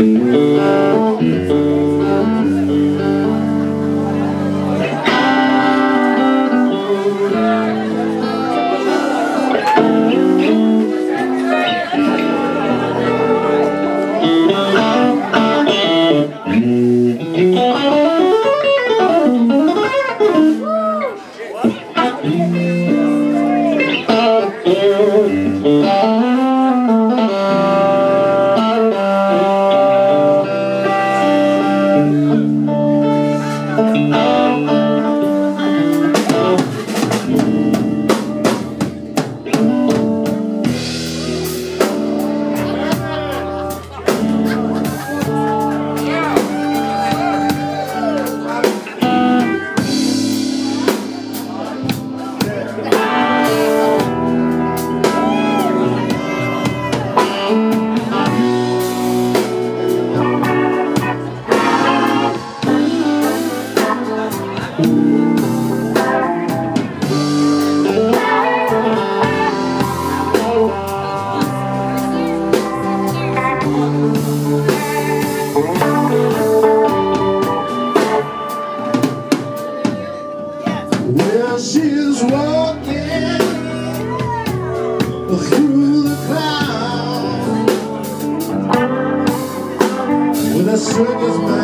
Well, with a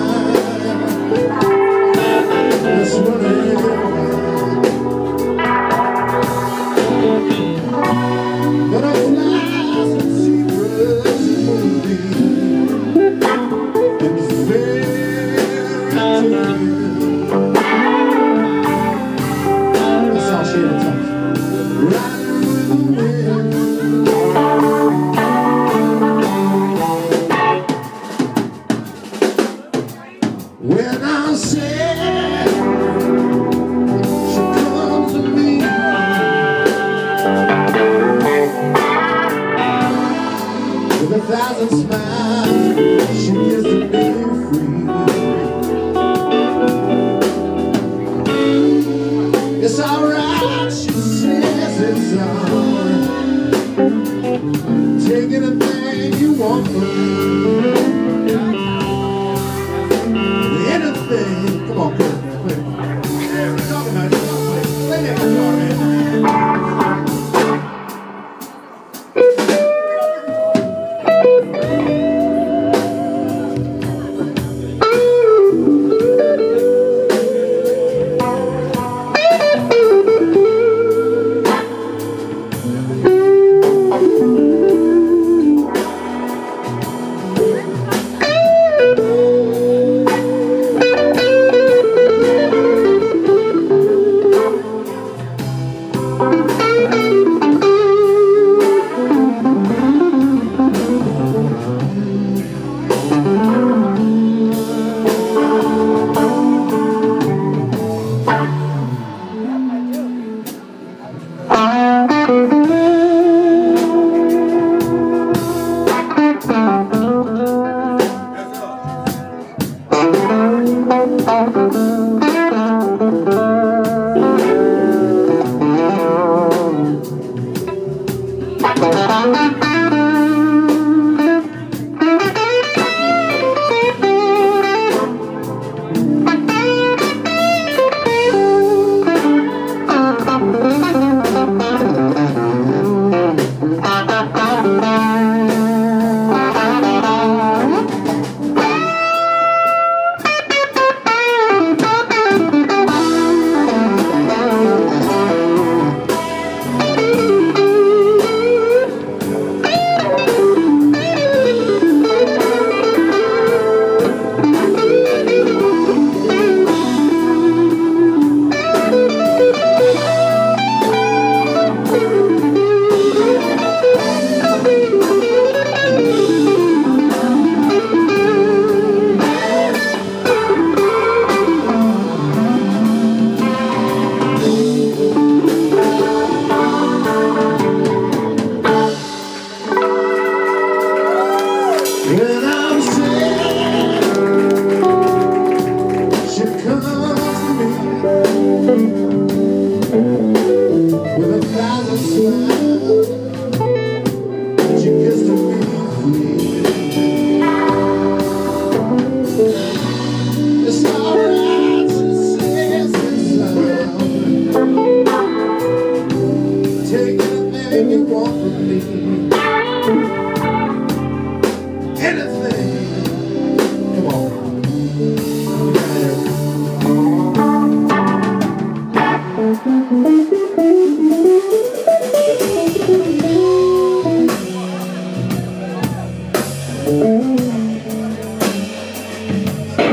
Yeah,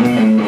You